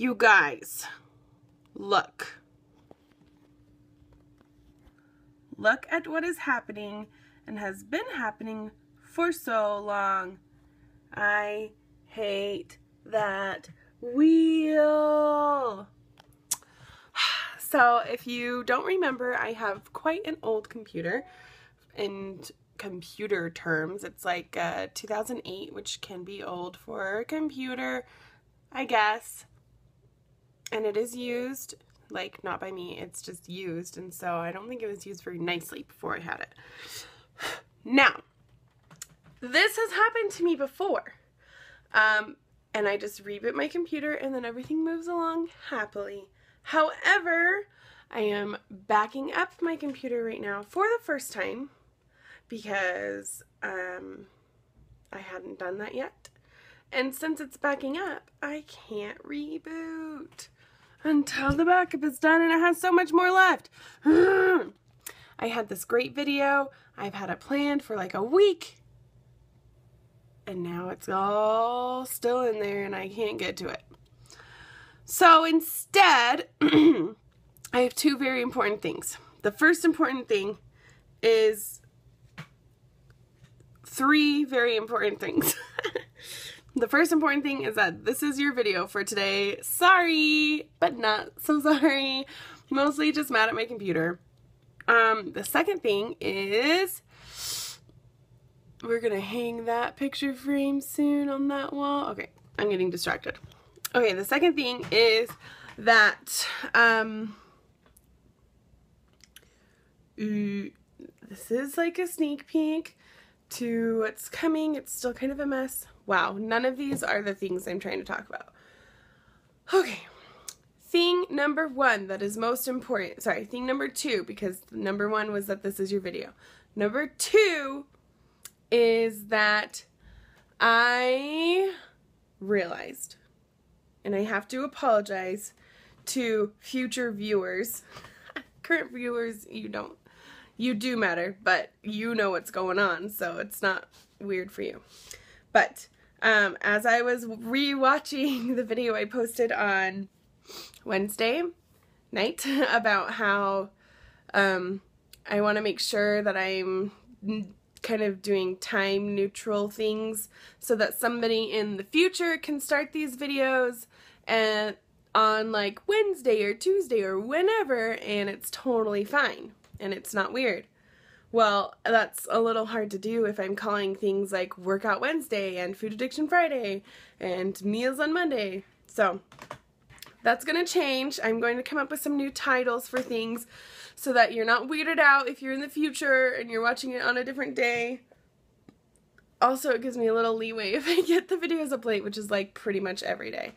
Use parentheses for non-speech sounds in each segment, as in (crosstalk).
You guys, look. Look at what is happening and has been happening for so long. I hate that wheel. (sighs) So if you don't remember, I have quite an old computer. In computer terms, it's like uh, 2008, which can be old for a computer, I guess. And it is used, like not by me, it's just used. And so I don't think it was used very nicely before I had it. Now, this has happened to me before. Um, and I just reboot my computer and then everything moves along happily. However, I am backing up my computer right now for the first time because um, I hadn't done that yet. And since it's backing up, I can't reboot until the backup is done and it has so much more left. (sighs) I had this great video. I've had it planned for like a week. And now it's all still in there and I can't get to it. So instead, (clears throat) I have two very important things. The first important thing is three very important things. (laughs) the first important thing is that this is your video for today. Sorry, but not so sorry. Mostly just mad at my computer. Um, the second thing is we're gonna hang that picture frame soon on that wall. Okay, I'm getting distracted. Okay, the second thing is that um, this is like a sneak peek to what's coming. It's still kind of a mess. Wow, none of these are the things I'm trying to talk about. Okay, thing number one that is most important. Sorry, thing number two, because number one was that this is your video. Number two is that I realized and I have to apologize to future viewers. (laughs) Current viewers, you don't, you do matter, but you know what's going on, so it's not weird for you. But um, as I was re-watching (laughs) the video I posted on Wednesday night (laughs) about how um, I want to make sure that I'm kind of doing time neutral things so that somebody in the future can start these videos and on like Wednesday or Tuesday or whenever and it's totally fine and it's not weird. Well, that's a little hard to do if I'm calling things like Workout Wednesday and Food Addiction Friday and Meals on Monday. So that's going to change. I'm going to come up with some new titles for things so that you're not weirded out if you're in the future and you're watching it on a different day. Also, it gives me a little leeway (laughs) if I get the videos up late, which is like pretty much every day.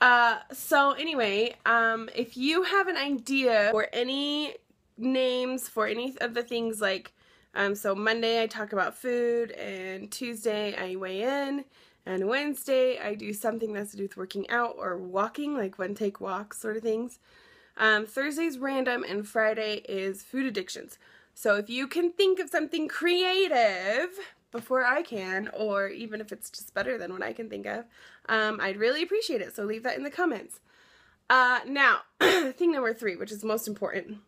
Uh, so anyway, um, if you have an idea or any names for any of the things like, um, so Monday I talk about food and Tuesday I weigh in and Wednesday I do something that's to do with working out or walking, like one take walks sort of things. Um, Thursday's random and Friday is food addictions. So if you can think of something creative before I can, or even if it's just better than what I can think of, um, I'd really appreciate it. So leave that in the comments. Uh, now, (clears throat) thing number three, which is most important.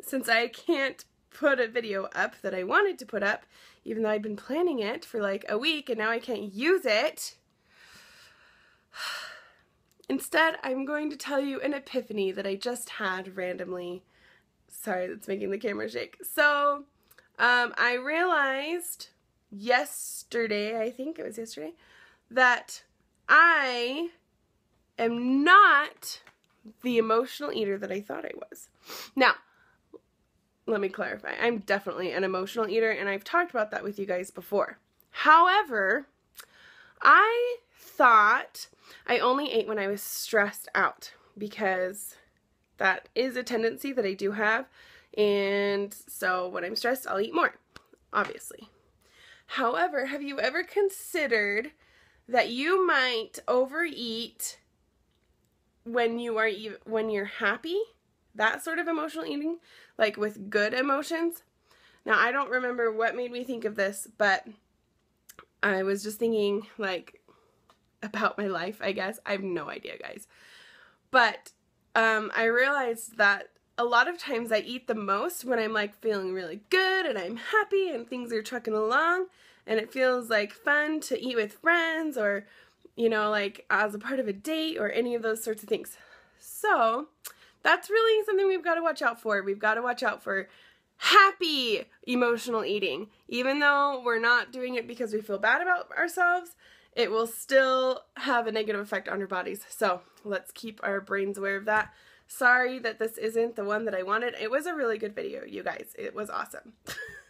Since I can't put a video up that I wanted to put up, even though I'd been planning it for like a week and now I can't use it, (sighs) Instead, I'm going to tell you an epiphany that I just had randomly. Sorry, that's making the camera shake. So, um, I realized yesterday, I think it was yesterday, that I am not the emotional eater that I thought I was. Now, let me clarify. I'm definitely an emotional eater, and I've talked about that with you guys before. However, I thought I only ate when I was stressed out because that is a tendency that I do have. And so when I'm stressed, I'll eat more, obviously. However, have you ever considered that you might overeat when you are when you're happy? That sort of emotional eating, like with good emotions. Now, I don't remember what made me think of this, but I was just thinking like about my life, I guess. I have no idea, guys. But um, I realized that a lot of times I eat the most when I'm like feeling really good and I'm happy and things are trucking along and it feels like fun to eat with friends or you know like as a part of a date or any of those sorts of things. So, that's really something we've got to watch out for. We've got to watch out for happy emotional eating. Even though we're not doing it because we feel bad about ourselves, it will still have a negative effect on our bodies. So let's keep our brains aware of that. Sorry that this isn't the one that I wanted. It was a really good video, you guys. It was awesome. (laughs)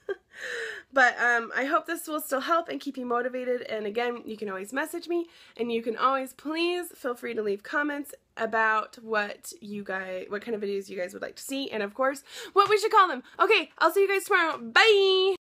but um, I hope this will still help and keep you motivated. And again, you can always message me and you can always please feel free to leave comments about what you guys, what kind of videos you guys would like to see. And of course, what we should call them. Okay, I'll see you guys tomorrow. Bye!